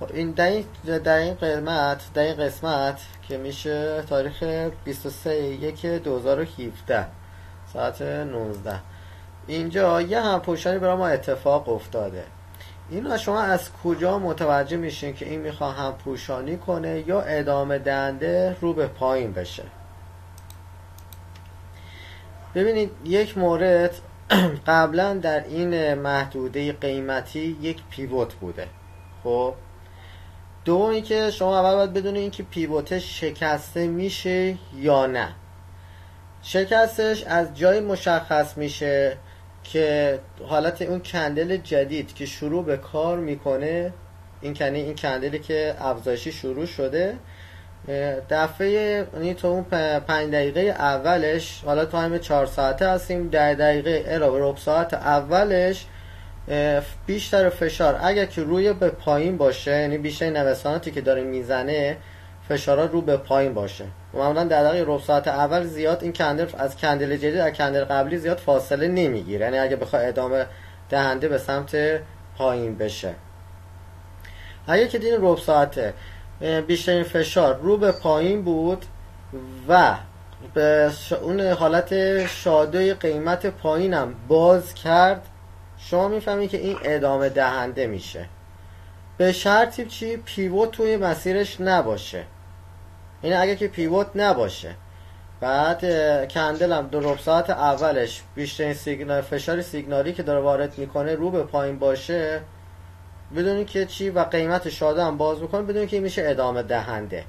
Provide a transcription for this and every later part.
خب این در این, در این قسمت در این قسمت که میشه تاریخ 23 یک 2017 ساعت 19 اینجا یه همپوشانی برای ما اتفاق افتاده. این شما از کجا متوجه میشین که این می‌خواه همپوشانی کنه یا ادامه دنده رو به پایین بشه؟ ببینید یک مورد قبلا در این محدوده قیمتی یک پیوت بوده. خب دومی که شما اول باید بدونید که پیوت شکسته میشه یا نه. شکستش از جای مشخص میشه که حالت اون کندل جدید که شروع به کار می‌کنه این کنی این کندلی که افزایشی شروع شده دفعه یعنی تو اون پنج دقیقه اولش حالا تایم چهار ساعته هستیم ده دقیقه الا رب ساعت اولش بیشتر فشار. اگر که روی به پایین باشه یعنی بیشتر نوساناتی که داره می‌زنه فشارات رو به پایین باشه. معمولا در دقیقه ربع ساعت اول زیاد این کندل از کندل جدید از کندل قبلی زیاد فاصله نمی‌گیره. یعنی اگه بخواد ادامه دهنده به سمت پایین بشه. اگه که دین ربع ساعته بیشترین فشار رو به پایین بود و به اون حالت شاده قیمت پایینم باز کرد شما می‌فهمید که این ادامه دهنده میشه. به شرطی چی؟ پیوت توی مسیرش نباشه. این اگه که پیوت نباشه. بعد کندل هم دو ساعت اولش بیشترین سیگنال فشار سیگنالی که داره وارد می‌کنه رو به پایین باشه بدونی که چی و قیمت شاده هم باز می‌کنه بدونی که میشه ادامه دهنده.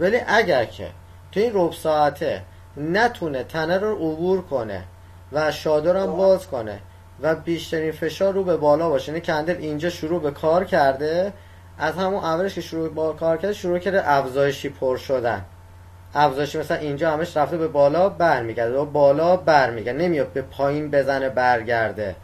ولی اگر که تو این رب ساعته نتونه تنه رو عبور کنه و شاده رو هم باز کنه و بیشترین فشار رو به بالا باشه. یعنی کندل اینجا شروع به کار کرده. از همون اولش که شروع با کار کرده شروع کرده افزایشی پر شدن. افزایشی مثلا اینجا همش رفته به بالا برمیگرده. و بالا برمیگرده. نمیاد به پایین بزنه برگرده.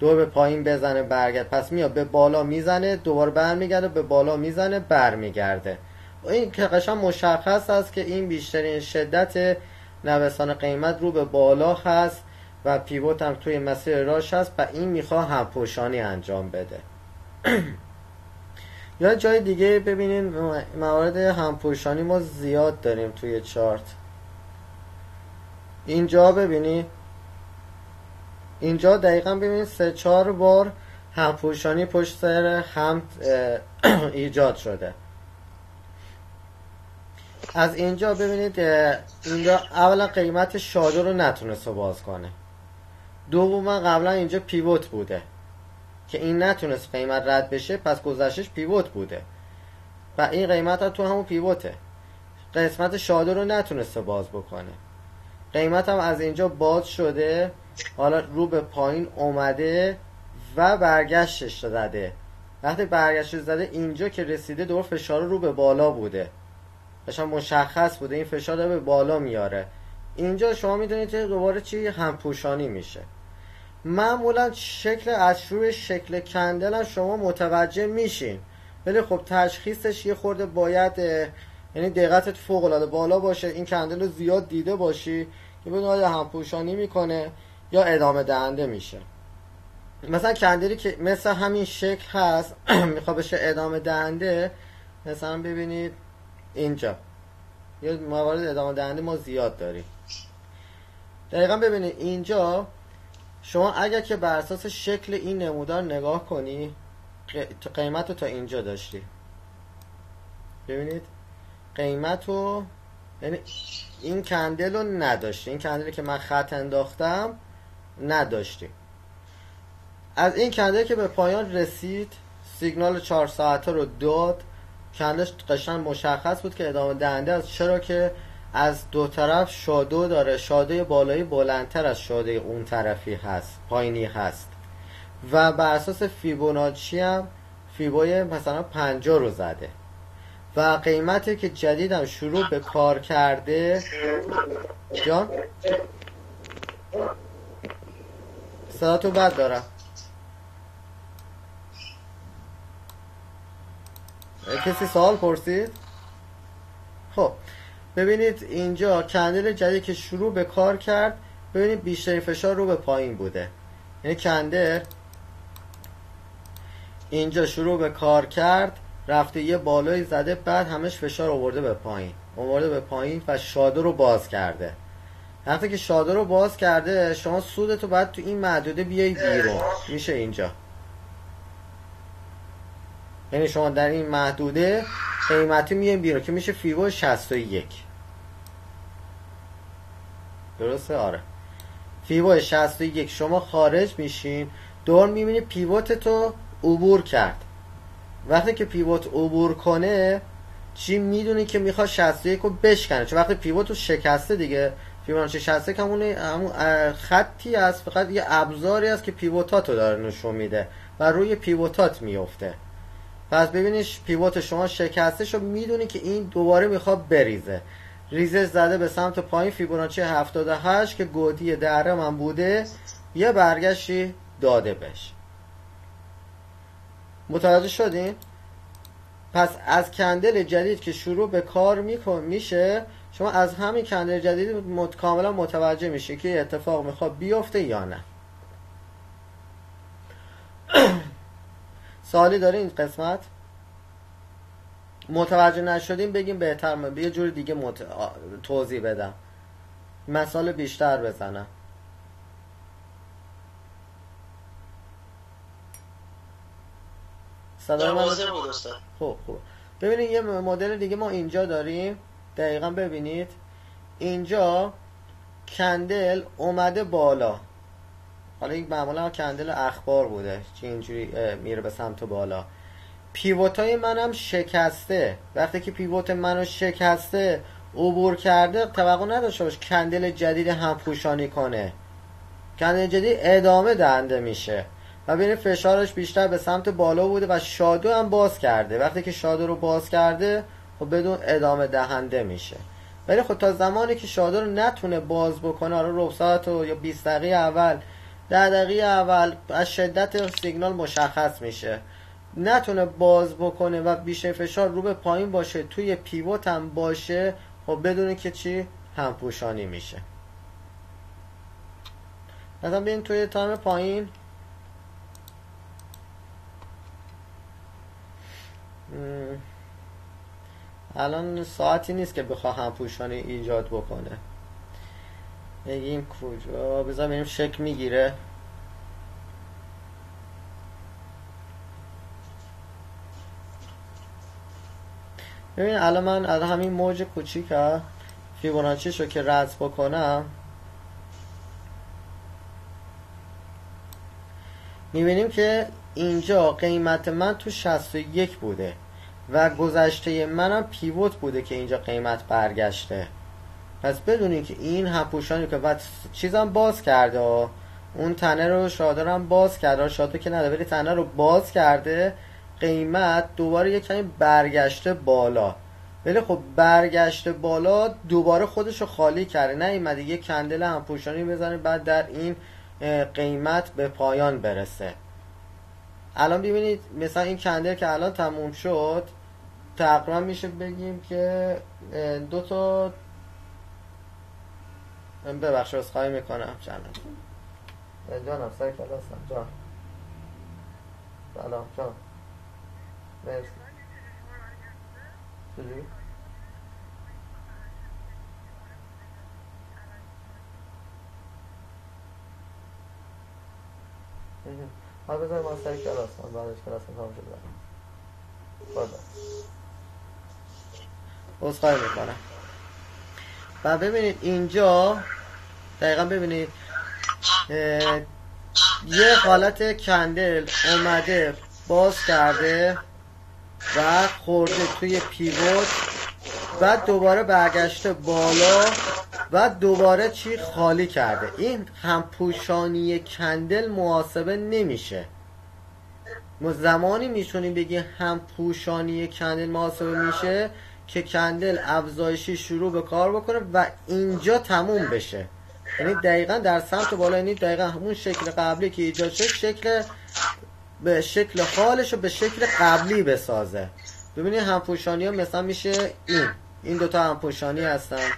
دور به پایین بزنه برگرد پس میاد به بالا می‌زنه دوباره برمیگرده. به بالا می‌زنه برمیگرده. این که قشن مشخص است که این بیشترین شدت نوسان قیمت رو به بالا هست. و پیوت هم توی مسیر راش هست و این می‌خواه همپوشانی انجام بده. یا جای دیگه ببینین موارد همپوشانی ما زیاد داریم توی چارت. اینجا ببینی. اینجا دقیقا ببینید سه چهار بار همپوشانی پشت سر هم ایجاد شده. از اینجا ببینید اینجا اولا قیمت شاده رو نتونست باز کنه. دوما قبلا اینجا پیوت بوده. که این نتونست قیمت رد بشه پس گذشتش پیوت بوده. و این قیمت تو همون پیوته. قسمت شاده رو نتونسته باز بکنه. قیمت هم از اینجا باز شده. حالا رو به پایین اومده و برگشتش زده. وقتی برگشتش زده اینجا که رسیده دور فشار رو به بالا بوده. داشتم مشخص بوده این فشار به بالا میاره. اینجا شما می‌دونید که دوباره چی؟ همپوشانی میشه. معمولا شکل از روی شکل کندل هم شما متوجه میشین. ولی خب تشخیصش یه خورده باید یعنی دقتت فوق العاده بالا باشه این کندل رو زیاد دیده باشی که بدون آیا همپوشانی می‌کنه یا ادامه دهنده میشه. مثلا کندلی که مثل همین شکل هست می‌خواد بشه ادامه دهنده مثلا ببینید اینجا. یه موارد ادامه دهنده ما زیاد داریم. دقیقا ببینید اینجا شما اگر که بر اساس شکل این نمودار نگاه کنی قیمت رو تا اینجا داشتی. ببینید؟ قیمت رو یعنی این کندل رو نداشتی. این کندلی که من خط انداختم نداشتی. از این کندل که به پایان رسید سیگنال چهار ساعته رو داد. کندش قشن مشخص بود که ادامه دهنده است. چرا که از دو طرف شادو داره. شاده بالایی بلندتر از شاده اون طرفی هست پایینی هست. و بر اساس فیبوناچی هم فیبوی مثلا 50 رو زده. و قیمتی که جدیدم شروع به کار کرده جان؟ صداتو بد دارم. کسی سوال پرسید؟ خب. ببینید اینجا کندل جدید که شروع به کار کرد ببینید بیشترین فشار رو به پایین بوده. یعنی کندل اینجا شروع به کار کرد رفته یه بالایی زده بعد همش فشار آورده به پایین. آورده به پایین و شاده رو باز کرده. وقتی که شاده رو باز کرده شما سودتو باید تو این محدوده بیای بیرون. میشه اینجا. یعنی شما در این محدوده قیمتی میایم بیرون که میشه فیبو 61 درسته؟ آره. فیبو 61 شما خارج میشین دور می‌بینی پیوت تو عبور کرد. وقتی که پیوت عبور کنه چی می‌دونی که می‌خواد 61 رو بشکنه؟ چون وقتی پیوت رو شکسته دیگه فیبوناچی 61 همون همون خطی است فقط یه ابزاری است که پیوتات رو داره نشون میده و روی پیوتات میفته پس ببینیش پیوت شما شکسته شو می‌دونی که این دوباره می‌خواد بریزه. ریزش زده به سمت پایین فیبوناچی 78 که گودی دره من بوده. یه برگشتی داده بش متوجه شدین؟ پس از کندل جدید که شروع به کار میکن میشه شما از همین کندل جدید مت... کاملا متوجه میشه که اتفاق می‌خواد بیفته یا نه. سوالی داره این قسمت؟ متوجه نشدیم بگیم بهتر من یه جور دیگه مت... توضیح بدم. مثال بیشتر بزنم. من خب خب. ببینید یه مدل دیگه ما اینجا داریم. دقیقا ببینید. اینجا کندل اومده بالا. حالا این معمولا کندل اخبار بوده که اینجوری میره به سمت بالا. پیوت های منم شکسته. وقتی که پیوت منو شکسته عبور کرده توقع نداشته باش کندل جدید هم پوشانی کنه. کندل جدید ادامه دهنده میشه و ببینید فشارش بیشتر به سمت بالا بوده و شادو هم باز کرده. وقتی که شادو رو باز کرده خب بدون ادامه دهنده میشه. ولی خب تا زمانی که شادو رو نتونه باز بکنه حالا ربع ساعت یا 20 دقیقه اول ده دقیقه اول از شدت سیگنال مشخص میشه. نتونه باز بکنه و بیشتر فشار رو به پایین باشه توی پیوت هم باشه خب بدونه که چی؟ همپوشانی میشه. مثلا ببین توی تایم پایین. الان ساعتی نیست که بخواه همپوشانی ایجاد بکنه. بگیم کجا؟ بذار ببینیم شک می‌گیره. ببین الان من از همین موج کوچیک فیبوناچیش رو که رد بکنم می‌بینیم که اینجا قیمت من تو 61 بوده و گذشته منم پیوت بوده که اینجا قیمت برگشته. پس بدونین که این همپوشانی که بعد چیزم باز کرده اون تنه رو شادرم باز کرده. شاده که نداره ولی تنه رو باز کرده. قیمت دوباره یک کمی برگشته بالا. ولی خب برگشته بالا دوباره خودش رو خالی کرده. نه ایمده یه کندل همپوشانی بزنه بعد در این قیمت به پایان برسه. الان ببینید مثلا این کندل که الان تموم شد تقریبا میشه بگیم که دو تا ببخش از خواهی می‌کنم چند جانم سر کلاسم جان. سلام جان. چجوری؟ حالا بذار ما سر کلاس من بعدش کلاس تمام شد خدا عذرخواهی می‌کنم و ببینید اینجا دقیقا ببینید یه حالت کندل اومده باز کرده. و خورده توی پیوت بعد دوباره برگشته بالا و دوباره چی خالی کرده. این همپوشانی کندل محاسبه نمیشه. ما زمانی می‌تونیم بگیم همپوشانی کندل محاسبه میشه که کندل افزایشی شروع به کار بکنه و اینجا تموم بشه. یعنی دقیقا در سمت بالا یعنی دقیقا همون شکل قبلی که ایجاد شد شکل به شکل حالش رو به شکل قبلی بسازه. ببینید همپوشانی ها مثلا میشه این. این دوتا همپوشانی هستن.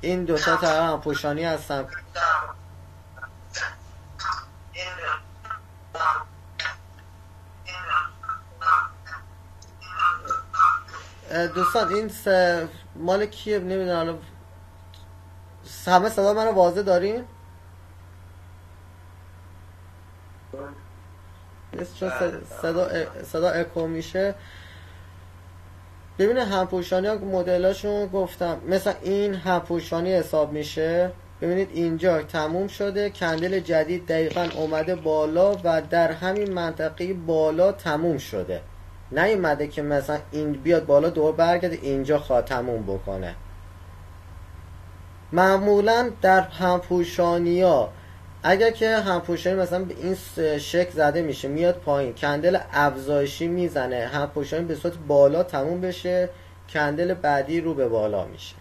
این دوتا تا همپوشانی هستن. دوستان این مال کیه؟ نمی‌دونم همه صدا منو واضح دارین؟ چون صدا, صدا اکو میشه. ببینه همپوشانی ها مدلاشون گفتم. مثل این همپوشانی حساب میشه. ببینید اینجا تموم شده. کندل جدید دقیقا اومده بالا و در همین منطقه بالا تموم شده. نیومده که مثلا این بیاد بالا دور برگرده اینجا خواه تموم بکنه. معمولا در همپوشانی ها اگر که همپوشانی مثلا به این شکل زده میشه میاد پایین کندل افزایشی می‌زنه همپوشانی به صورت بالا تموم بشه کندل بعدی رو به بالا میشه.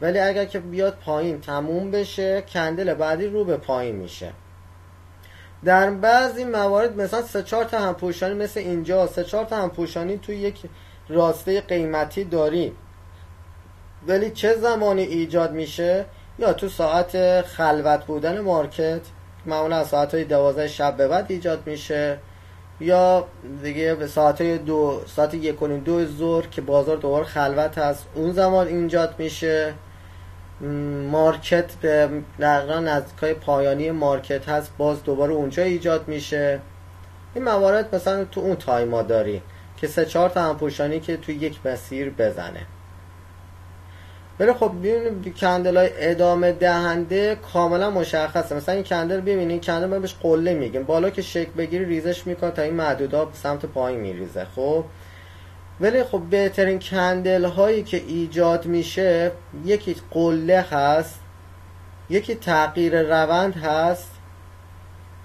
ولی اگر که بیاد پایین تموم بشه کندل بعدی رو به پایین میشه. در بعضی موارد مثلا سه چهار تا همپوشانی مثل اینجا سه چهار تا همپوشانی توی یک راسته قیمتی داریم. ولی چه زمانی ایجاد میشه؟ یا تو ساعت خلوت بودن مارکت معمولا از ساعت های دوازده شب به بعد ایجاد میشه یا دیگه به ساعت های دو ساعت یک و دو ظهر که بازار دوباره خلوت هست اون زمان ایجاد میشه. مارکت به دقیقا پایانی مارکت هست باز دوباره اونجا ایجاد میشه. این موارد مثلا تو اون تایما داری که سه چهار تا همپوشانی که تو یک مسیر بزنه. ولی خب ببینید کندل های ادامه دهنده کاملا مشخصه. مثلا این کندل ببینید کندل ما بهش قله میگیم بالا که شکل بگیری ریزش می‌کنه تا این محدودا سمت پایین میریزه خب؟ ولی خب بهترین کندل هایی که ایجاد میشه یکی قله هست یکی تغییر روند هست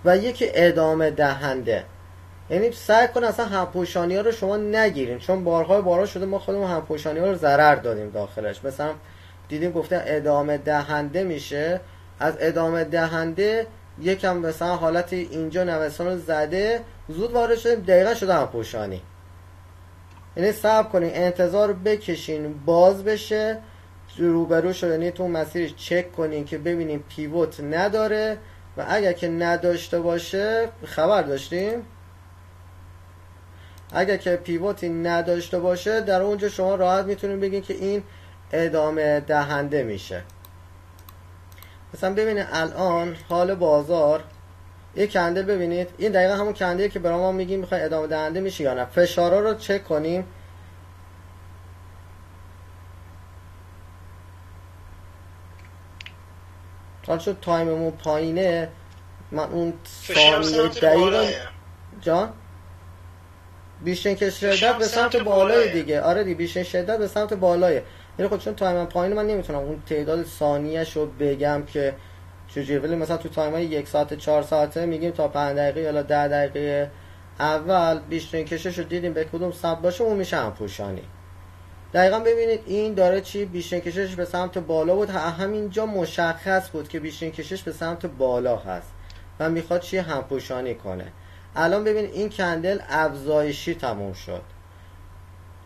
و یکی ادامه دهنده. یعنی سعی کن اصلا همپوشانی ها رو شما نگیرین. چون بارهای بارها شده ما خودمون همپوشانی ها رو ضرر دادیم داخلش. مثلا دیدیم گفته ادامه دهنده میشه. از ادامه دهنده یکم مثلا حالت اینجا نوسان رو زده زود وارد شدیم دقیقا شده همپوشانی. یعنی صبر کنین انتظار بکشین باز بشه روبرو شد. یعنی تو مسیرش چک کنین که ببینین پیوت نداره و اگر که نداشته باشه خبر داشتیم؟ اگر که پیوتی نداشته باشه در اونجا شما راحت می‌تونید بگین که این ادامه دهنده میشه. مثلا ببینید الان حال بازار یه کندل ببینید. این دقیقا همون کندلی که برای ما میگیم می‌خوای ادامه دهنده میشه یا نه. فشارا رو چک کنیم. حال شد time مون پایینه. من اون ثانیه دقیقا جان؟ بیشترین که شدت به سمت بالای دیگه. آره دی بیشترین شدت به سمت بالایه یعنی خود چون time پایین من نمی‌تونم اون تعداد ثانیهش رو بگم که چجوری ولی مثلا تو time های یک ساعت چهار ساعته میگیم تا 5 دقیقه یا ده دقیقه اول بیشترین کشش رو دیدیم به کدوم سمت باشه اون میشه هم پوشانی دقیقا ببینید این داره چی؟ بیشترین کشش به سمت بالا بود. همینجا مشخص بود که بیشترین کشش به سمت بالا هست و می‌خواد چی؟ همپوشانی کنه. الان ببین این کندل افزایشی تموم شد.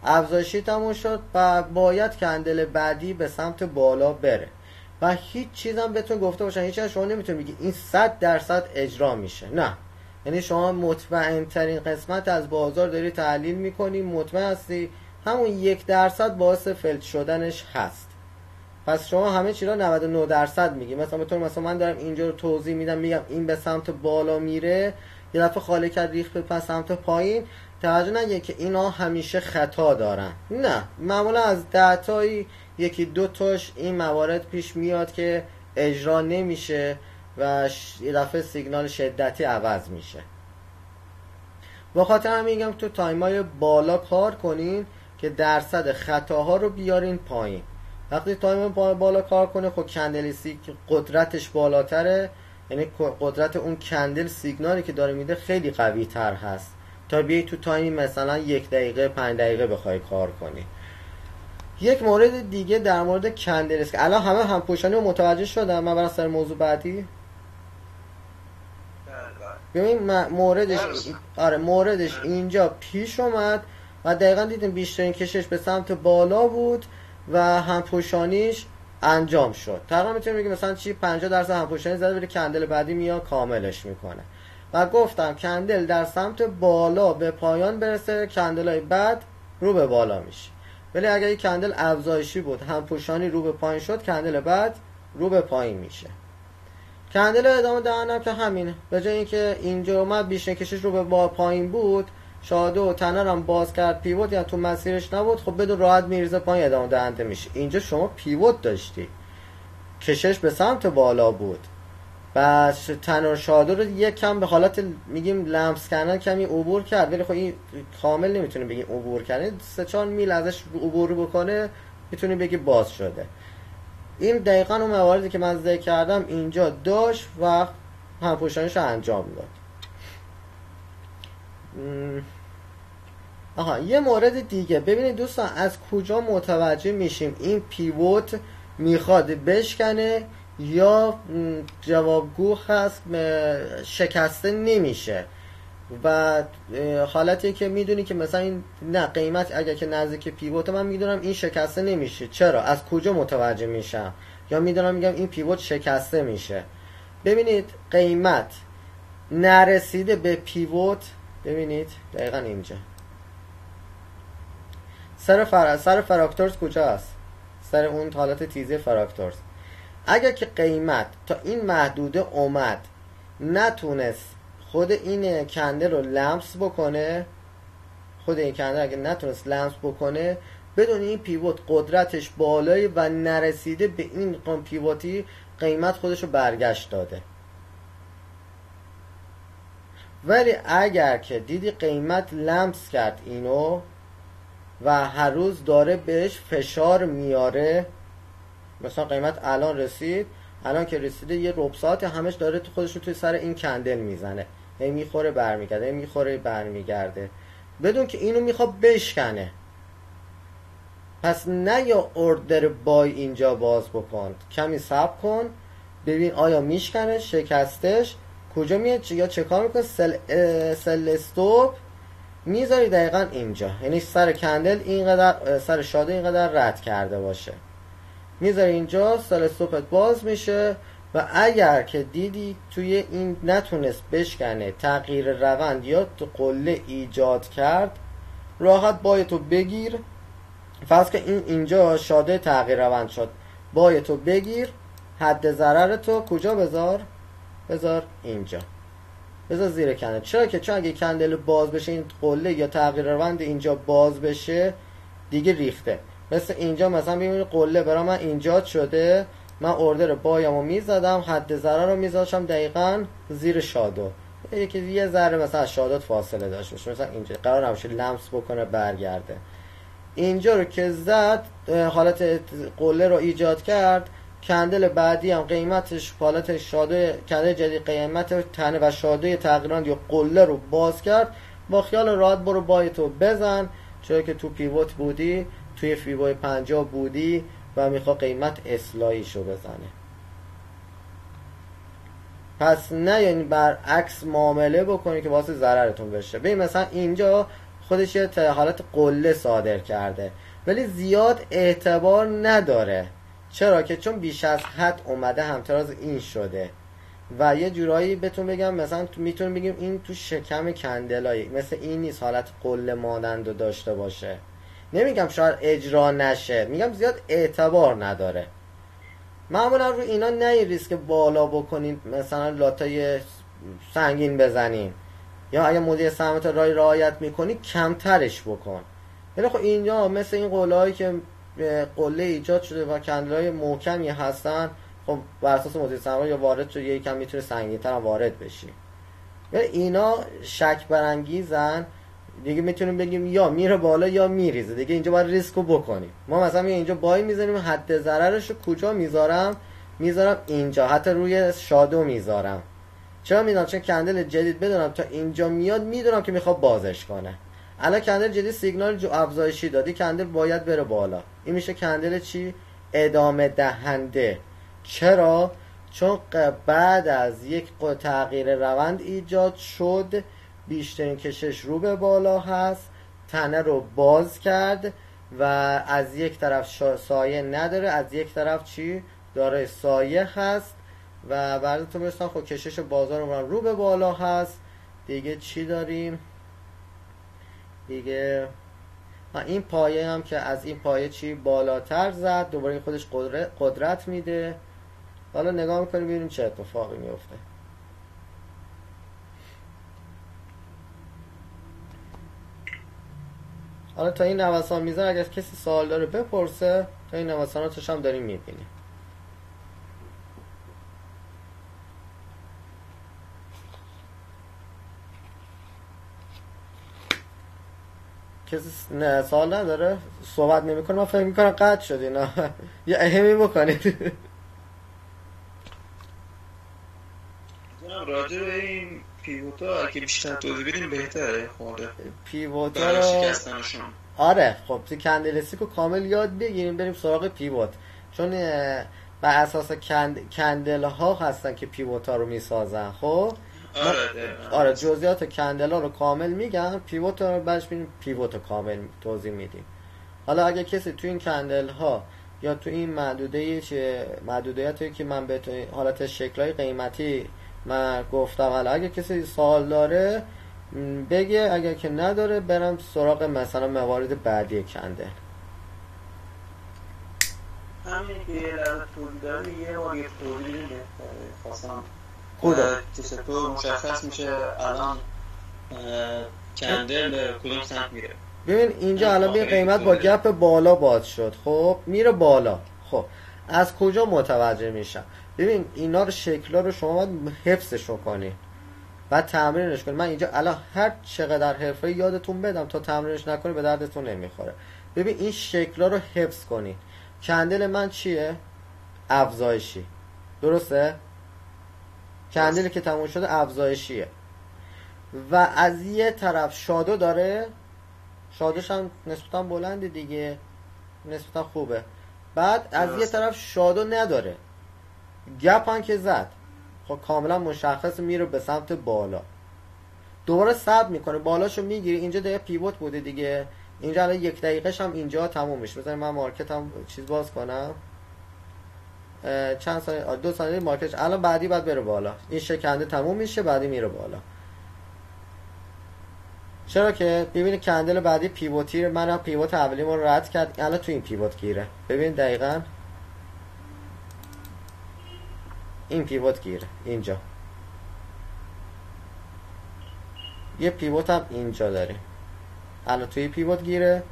افزایشی تموم شد و باید کندل بعدی به سمت بالا بره. و هیچ چیزم بهتون گفته باشن. هیچ شما نمی‌تونید بگی این 100 درصد اجرا میشه. نه. یعنی شما مطمئن ترین قسمت از بازار داری تحلیل می‌کنی مطمئن هستی. همون یک درصد باعث فلت شدنش هست. پس شما همه چی را 99 درصد میگی. مثلا بطور مثلا من دارم اینجا رو توضیح میدم میگم این به سمت بالا میره. یه دفعه خالی کرد ریخت به پس سمت پایین. توجه نگه که اینا همیشه خطا دارن. نه معمولا از دهتایی یکی دو تاش این موارد پیش میاد که اجرا نمیشه و یه دفعه سیگنال شدتی عوض میشه. با خاطر هم میگم تو تایمای بالا کار کنین که درصد خطاها رو بیارین پایین. وقتی time بالا کار کنه خب candle یست که قدرتش بالاتره یعنی قدرت اون candle سیگنالی که داره میده خیلی قوی تر هست. تا بیای تو time مثلا یک دقیقه پنج دقیقه بخوای کار کنی. یک مورد دیگه در مورد candle است. که الان همه هم پوشانی رو متوجه شدن من برم سر موضوع بعدی؟ ببین موردش آره موردش اینجا پیش اومد و دقیقا دیدیم بیشترین کشش به سمت بالا بود و هم پوشانیش انجام شد. تقریبا می‌تونیم بگیم مثلا چی 50 درصد همپوشانی زده بره کندل بعدی میاد کاملش می‌کنه. و گفتم کندل در سمت بالا به پایان برسه کندل های بعد رو به بالا میشه. ولی اگر یک کندل افزایشی بود هم پوشانی رو به پایین شد کندل بعد رو به پایین میشه. کندل ادامه دهنم که همینه به جای اینکه اینجا اومد بیشتر کشش رو به پایین بود شاده و تنر هم باز کرد. پیوت یا تو مسیرش نبود. خب بدون راحت میریزه پایین ادامه دهنده میشه. اینجا شما پیوت داشتی. کشش به سمت بالا بود. بس تنر شاده رو یک کم به حالت میگیم لمس کردن کمی عبور کرد. ولی خب این کامل نمی‌تونه بگیم عبور کرده سه چهار میل ازش عبور بکنه می‌تونی بگی باز شده. این دقیقا اون مواردی که من ذکر کردم اینجا داشت و همپوشانش رو انجام داد. آها یه مورد دیگه. ببینید دوستان از کجا متوجه میشیم این پیوت می‌خواد بشکنه یا جوابگو هست؟ شکسته نمیشه. و حالتی که می‌دونی که مثلا این نه قیمت اگر که نزدیک پیوت من می‌دونم این شکسته نمیشه. چرا؟ از کجا متوجه میشم؟ یا می‌دونم میگم این پیوت شکسته میشه. ببینید قیمت نرسیده به پیوت ببینید دقیقا اینجا. سر فر... سر فراکتورز کجا است سر اون حالت تیزی فراکتورز. اگر که قیمت تا این محدوده اومد نتونست خود این کندل رو لمس بکنه خود این کندل اگه نتونست لمس بکنه بدون این پیوت قدرتش بالایی و نرسیده به این پیوتی قیمت خودش رو برگشت داده. ولی اگر که دیدی قیمت لمس کرد اینو و هر روز داره بهش فشار میاره مثلا قیمت الان رسید الان که رسیده یه رب ساعت همش داره تو خودش رو توی سر این کندل می‌زنه. هی می‌خوره برمیگرده هی می‌خوره برمیگرده. بدون که اینو می‌خواد بشکنه. پس نه یا اردر بای اینجا باز بکن. کمی صبر کن. ببین آیا میشکنه؟ شکستش. کجا میاد؟ یا چه کار می‌کنه؟ سل, سل استوب. می‌ذاری دقیقا اینجا. یعنی سر کندل اینقدر سر شاده اینقدر رد کرده باشه. می‌ذاری اینجا سل استوپت باز میشه و اگر که دیدی توی این نتونست بشکنه تغییر روند یا تو قله ایجاد کرد راحت بایتو بگیر. فرض که این اینجا شاده تغییر روند شد. بایتو بگیر حد ضرر تو کجا بذار؟ بذار اینجا. بذار زیر کندل چرا که چون اگه کندل باز بشه این قله یا تغییر روند اینجا باز بشه دیگه ریخته. مثل اینجا مثلا ببینید قله برای من اینجا شده. من اردر بایم رو می‌زدم حد ضرر رو میذاشم دقیقا زیر شادو. یکی یه ذره مثلا از شادات فاصله داشت باشه. مثلا اینجا قرار نباشه لمس بکنه برگرده. اینجا رو که زد حالت قله رو ایجاد کرد. کندل بعدی هم قیمتش حالت شاده کندل جدید قیمت تنه و شاده تغییران یا قله رو باز کرد. با خیال راحت برو بایتو بزن. چون که تو پیوت بودی توی فیبای 50 بودی و میخوا قیمت اصلاحیشو بزنه. پس نه یعنی برعکس معامله بکنی که واسه ضررتون بشه. ببین مثلا اینجا خودش یه حالت قله صادر کرده ولی زیاد اعتبار نداره. چرا که چون بیش از حد اومده همتراز این شده و یه جورایی بهتون بگم مثلا می‌تونیم بگیم این تو شکم کندلایی مثل این نیست حالت قله مانند رو داشته باشه. نمیگم شاید اجرا نشه میگم زیاد اعتبار نداره. معمولا رو اینا نه ریسک بالا بکنید مثلا lot ای سنگین بزنین. یا اگه مدیر سمت رای رعایت می‌کنی کمترش بکن. ولی خب اینجا مثل این قله‌هایی که قله ایجاد شده و candle ای محکمی هستن خب بر اساس مدیر سمت یا وارد شده یکم می‌تونه سنگین تر وارد بشی. اینا شک برانگیزن دیگه می‌تونیم بگیم یا میره بالا یا میریزه دیگه اینجا باید ریسکو بکنیم. ما مثلا اینجا buy می‌ذاریم حد ضررش رو کجا می‌ذارم؟ می‌ذارم اینجا حتی روی شادو می‌ذارم. چرا می‌دونم چون کندل جدید بدونم تا اینجا میاد می‌دونم که می‌خواد بازش کنه. الان کندل جدید سیگنال جو افزایشی دادی کندل باید بره بالا. این میشه کندل چی؟ ادامه دهنده. چرا؟ چون بعد از یک تغییر روند ایجاد شد بیشترین کشش رو به بالا هست. تنه رو باز کرد و از یک طرف سایه نداره از یک طرف چی؟ داره سایه هست. و بعدتون برسان خب کشش بازار رو به بالا هست. دیگه چی داریم؟ دیگه. این پایه هم که از این پایه چی بالاتر زد دوباره خودش قدرت, قدرت میده. حالا نگاه می‌کنیم ببینیم چه اتفاقی میفته حالا تا این نوسان میزن اگر کسی سوال داره بپرسه تا این نوساناتش هم داریم می‌بینیم. کسی نه سوال نداره. صحبت نمی‌کنه. من فکر می‌کنم قطع شد اینا. یه اهمی بکنید. راجع به این پیوتا اگه بیشتر توضیح بدیم بهتره. خورده. پیوتا رو آره خب تو کندلستیک رو کامل یاد بگیریم. بریم سراغ پیوت. چون بر اساس کند... کندل ها هستن که پیوت ها رو می‌سازن خب؟ آره, آره. جزئیات کندل ها رو کامل میگم پیوت رو بعدش ببینیم پیوت رو کامل توضیح میدیم. حالا اگه کسی تو این کندل ها یا تو این محدوده چه محدودیتی که من به حالت شکلای قیمتی من گفتم حالا اگه کسی سوال داره بگه اگر که نداره برم سراغ مثلا موارد بعدی کنده همین که یه لحظه طول داره یه بار یه توضیح خواستم چطور مشخص میشه الان کندل به کدوم سمت میره. ببین اینجا الان به قیمت با گپ بالا باز شد. خب میره بالا. خب از کجا متوجه میشم؟ ببین اینا رو شکلا رو شما باید حفظش کنی بعد تمرینش کنی من اینجا الان هر چقدر حرفه یادتون بدم تا تمرینش نکنی به دردتون نمی‌خوره. ببین این شکلا رو حفظ کنی کندل من چیه؟ افزایشی. درسته؟ کندلی که تموم شده افزایشیه. و از یه طرف شادو داره. شادوش هم نسبتا بلنده دیگه. نسبتا خوبه. بعد از یه طرف شادو نداره. گپ هم که زد. خب کاملا مشخص میره به سمت بالا. دوباره سب می‌کنه. بالاشو می‌گیری اینجا دیگه پیوت بوده دیگه. اینجا الان یک دقیقه هم اینجا تموم میشه بذاریم من مارکت هم چیز باز کنم. چند ثانیه دو ثانیه مارکت الان بعدی بعد بره بالا. این شکنده تموم میشه بعدی میره بالا. چرا که؟ ببین کندل بعدی پیوتی من پیوت اولی رو رد کرد. الان تو این پیوت گیره. ببین دقیقا. این پیوت گیره. اینجا. یه پیوت هم اینجا داریم الان توی پیوت گیره.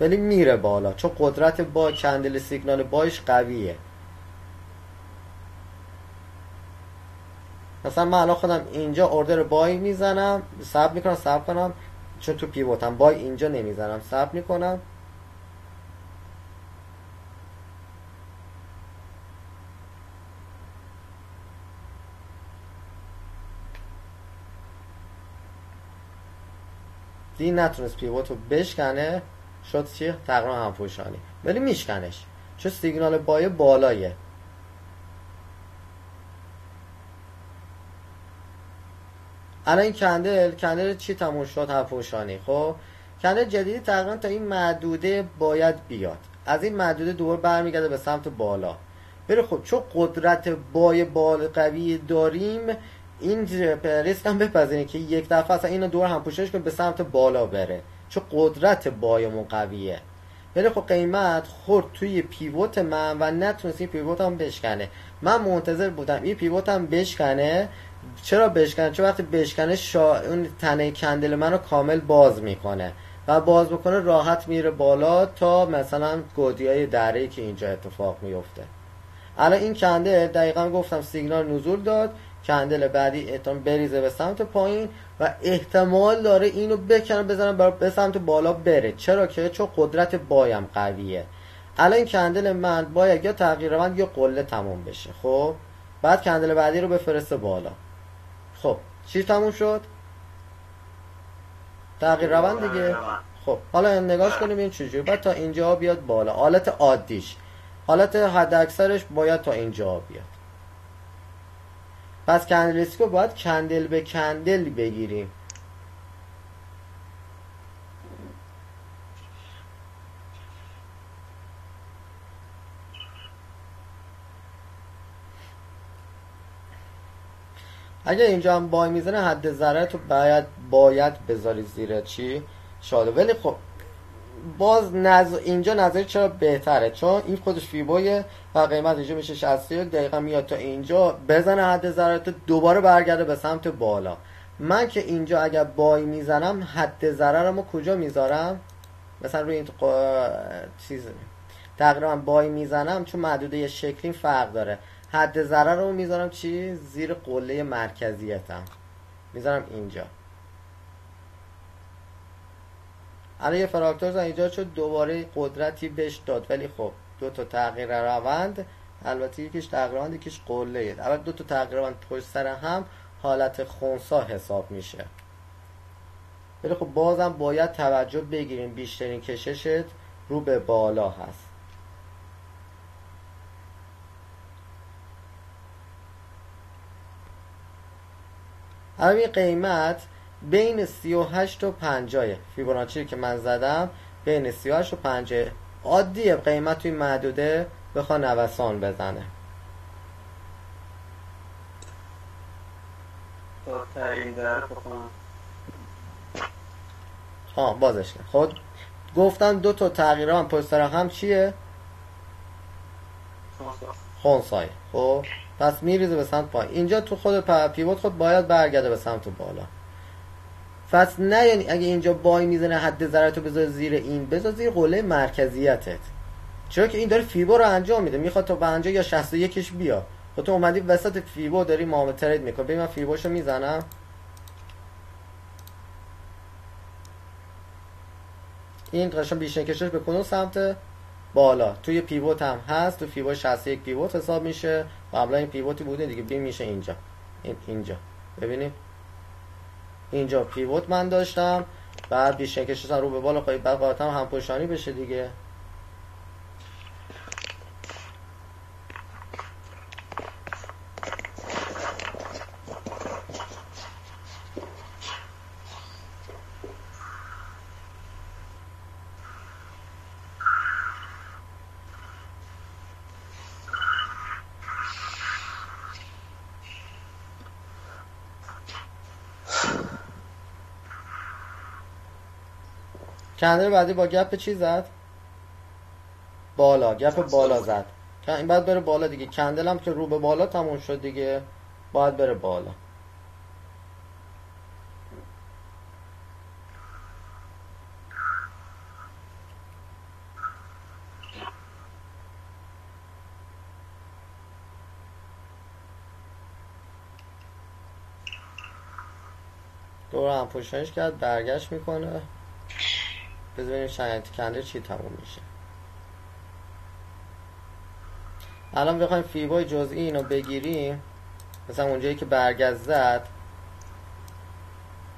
ولی میره بالا. چون قدرت با کندل سیگنال بایش قویه. مثلا من الان خودم اینجا اوردر بای می‌زنم سب می‌کنم سب کنم چون تو پیوتم بای اینجا نمی‌زنم. سب می‌کنم. دین نتونست پیوت رو بشکنه شد چیه؟ تقریبا همپوشانی ولی میشکنش. چون سیگنال بای بالایه. الان این کندل کندل چی تموم شد؟ هفوشانی خب؟ کندل جدیدی تقریبا تا این محدوده باید بیاد. از این محدوده دور برمیگرده به سمت بالا. بره خب چون قدرت بای بال قوی داریم این ریسک هم بپذیریم که یک دفعه اصلا اینو دور هم پوشش کنه به سمت بالا بره. چون قدرت بایمون قویه. ولی خب قیمت خورد توی پیوت من و نتونست این پیوت هم بشکنه. من منتظر بودم این پیوت هم بشکنه چرا بشکنه؟ چون وقتی بشکنه شا... اون تنه کندل منو کامل باز می‌کنه و باز بکنه راحت میره بالا تا مثلا گودی های دره که اینجا اتفاق میفته الان این کندل دقیقا گفتم سیگنال نزول داد. کندل بعدی احتمال بریزه به سمت پایین و احتمال داره اینو بکنه بزنم به سمت بالا بره. چرا که؟ چون قدرت بایم قویه. الان این کندل من باید یا تغییر من یا قله تموم بشه. خب؟ بعد کندل بعدی رو بفرسته بالا. خب چی تموم شد؟ تغییر روند دیگه؟ خب حالا نگاش کنیم این چجوری بعد تا اینجا بیاد بالا. حالت عادیش. حالت حد اکثرش باید تا اینجا بیاد. پس کندل باید کندل به کندل بگیریم. اگه اینجا هم بای می‌زنه حد ضرر تو باید باید بذاری زیر چی؟ شاده. ولی خب باز نظ... اینجا نظری چرا بهتره؟ چون این خودش فیبویه و قیمت اینجا میشه 61 دقیقا میاد تا اینجا بزنه حد ضررت دوباره برگرده به سمت بالا. من که اینجا اگر بای می‌زنم حد ضررمو کجا می‌ذارم؟ مثلا روی این چیز تقریبا بای می‌زنم چون محدوده شکلی فرق داره. حد ضرر رو می‌ذارم چی؟ زیر قله مرکزیتم. می‌ذارم اینجا. الان یه فراکتور ایجاد شد دوباره قدرتی بهش داد. ولی خب دو تا تغییر روند. البته یکیش تغییر روند یکیش قله. البته دو تا تغییر روند پشت سر هم حالت خونسا حساب میشه. ولی خب بازم باید توجه بگیریم بیشترین کششت رو به بالا هست. همین قیمت بین 38 و 50 فیبوناچی که من زدم بین 38 و 50 عادیه قیمت توی محدوده بخوا نوسان بزنه. آه بازش خود گفتم دو تا تغییر هم پشت هم چیه؟ خونسای خب. پس میریزه به سمت پایین. اینجا تو خود پیوت خود باید برگرده به سمت بالا. پس نه یعنی اگه اینجا بای می‌زنه حد ضررتو بذار زیر این بذار زیر قله مرکزیتت. چرا که این داره فیبو رو انجام میده. می‌خواد تا 50 یا 61 ش بیا. خب تو اومدی وسط فیبو داری معامله ترید می‌کنی. ببین من فیبوشو می‌زنم. این قشنگ بیشتر کشش به کدوم سمت؟ بالا. توی پیوت هم هست. تو پیوت 61 پیوت حساب میشه. قبلا این پیوتی بوده دیگه بیم میشه اینجا. این اینجا. ببینید اینجا پیوت من داشتم. بعد بیشتر کشش رو به بالا خواهید بعد هم پشانی بشه دیگه. کندل بعدی با گپ چی زد؟ بالا گپ بالا زد. این باید بره بالا دیگه. کندل هم که رو به بالا تموم شد دیگه باید بره بالا. دور هم پوشنش کرد برگشت می‌کنه. بذاریم شرایط کنده چی تموم میشه. الان بخوایم فیبای جزئی اینو بگیریم. مثلا اونجایی که برگشت زد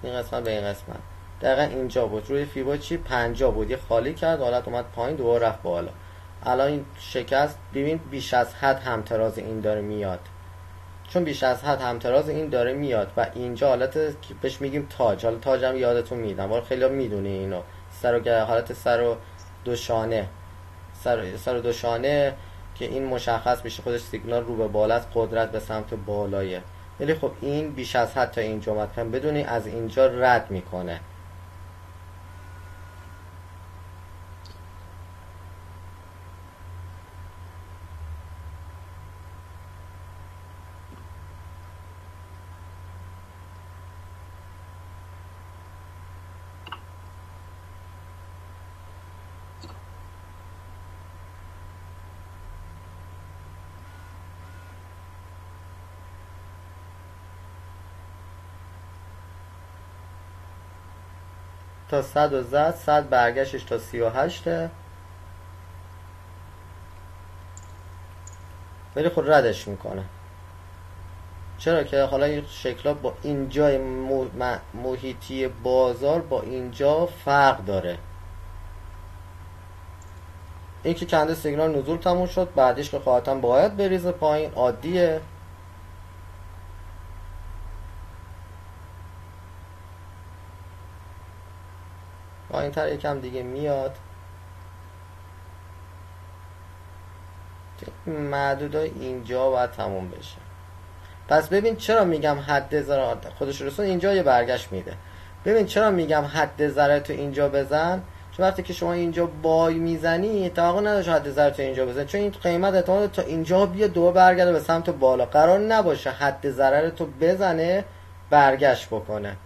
این قسمت به این قسمت. دقیقا اینجا بود. روی فیبای چی؟ پنجا بود. یه خالی کرد حالت اومد پایین دوباره رفت بالا. الان این شکست ببین بیش از حد همتراز این داره میاد. چون بیش از حد همتراز این داره میاد و اینجا حالت بهش میگیم تاج. حالا تاج هم یادتون میدم خیلی می‌دونی اینو. سر و حالت سر و دوشانه سر, سر و دوشانه که این مشخص میشه خودش سیگنال رو به بالا قدرت به سمت بالایه. ولی خب این بیش از حد تا اینجا مطمئن بدونی از اینجا رد می‌کنه. تا صد و زد صد برگشتش تا سی و هشته. ولی خود ردش می‌کنه. چرا که حالا این شکلا با اینجا محیطی بازار با اینجا فرق داره. این که کنده سیگنال نزول تموم شد بعدش که خواهتم باید بریزه پایین عادیه. پایین تر یکم دیگه میاد. های اینجا باید تموم بشه. پس ببین چرا میگم حد ضرر خودش رسون اینجا یه برگشت میده. ببین چرا میگم حد ضرر تو اینجا بزن؟ چون وقتی که شما اینجا بای می‌زنی توقع نداشت حد ضرر تو اینجا بزنی. چون این قیمت احتمال تا اینجا بیا دو برگرده به سمت بالا. قرار نباشه حد ضرر تو بزنه برگشت بکنه.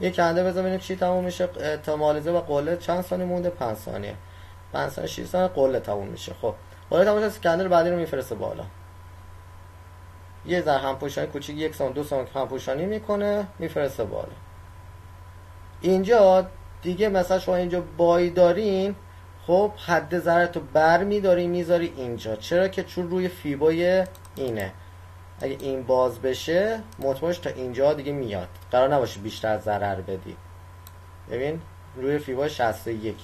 یه کنده بذار ببینیم چی تموم میشه تا مالزه و قله چند ثانیه مونده؟ 5 ثانیه. 5 ثانیه 6 ثانیه قله تموم میشه. خب قله تموم شد کندل بعدی رو میفرسته بالا. یه ذره هم پوشانی کوچیک یک سان دو سان هم پوشانی می‌کنه میفرسته بالا. اینجا دیگه مثلا شما اینجا بای دارین خب حد ضرر تو بر میداری می‌ذاری اینجا. چرا که چون روی فیبای اینه. اگه این باز بشه مطمئنش تا اینجا دیگه میاد. قرار نباشه بیشتر ضرر بدی. ببین روی فیبای 61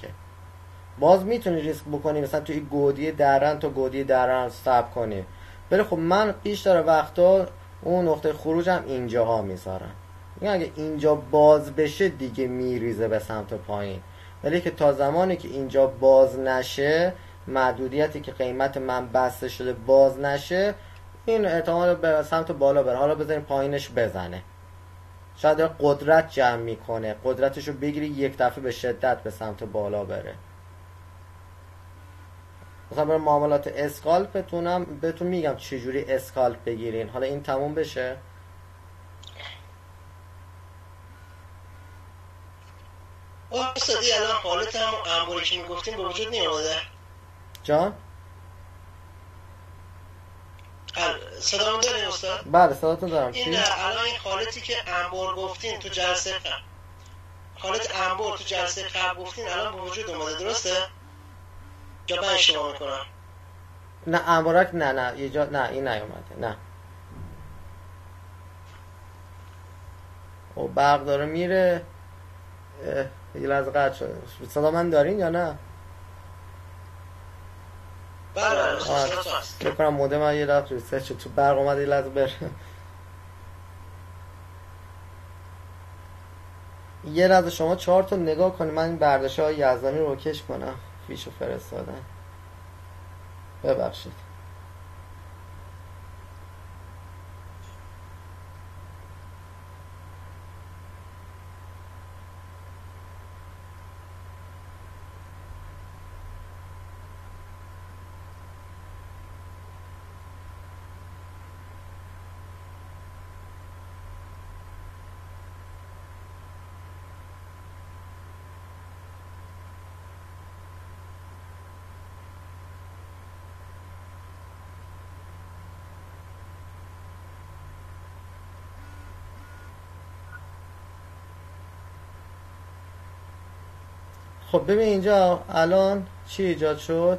باز می‌تونی ریسک بکنی مثلا توی گودی درن تا گودی درن سب کنی. بله خب من بیشتر وقتا اون نقطه خروجم اینجاها می‌ذارم. این اگه اینجا باز بشه دیگه میریزه به سمت پایین. ولی که تا زمانی که اینجا باز نشه محدودیتی که قیمت من بسته شده باز نشه این احتمال به سمت بالا بره. حالا بذاریم پایینش بزنه. شاید قدرت جمع می‌کنه. قدرتشو بگیری یک دفعه به شدت به سمت بالا بره. مثلا برای معاملات اسکالپ بتونم بهتون میگم چجوری اسکالپ بگیرین. حالا این تموم بشه. استادی الان حالت هم انباری که می‌گفتیم به وجود نیامده جان؟ صدا داریم استاد؟ بله صداتون دارم. این چی؟ الان این حالتی که انبار گفتین تو جلسه قبل حالت انبار تو جلسه قبل گفتین الان به وجود اومده درسته؟ یا من اشتباه می‌کنم؟ نه انبارک نه نه ایجاد نه این نیومده نه. او برق داره میره یه لحظه قطع شده صدا من دارین یا نه؟ بله بله کنم مودم من یه لحظه ریست شد تو برق اومده یه لحظه بره یه لحظه شما چهار تا نگاه کنید من این برداشت های یزدانی رو کش کنم. فیشو فرستادن. ببخشید. خب ببین اینجا الان چی ایجاد شد؟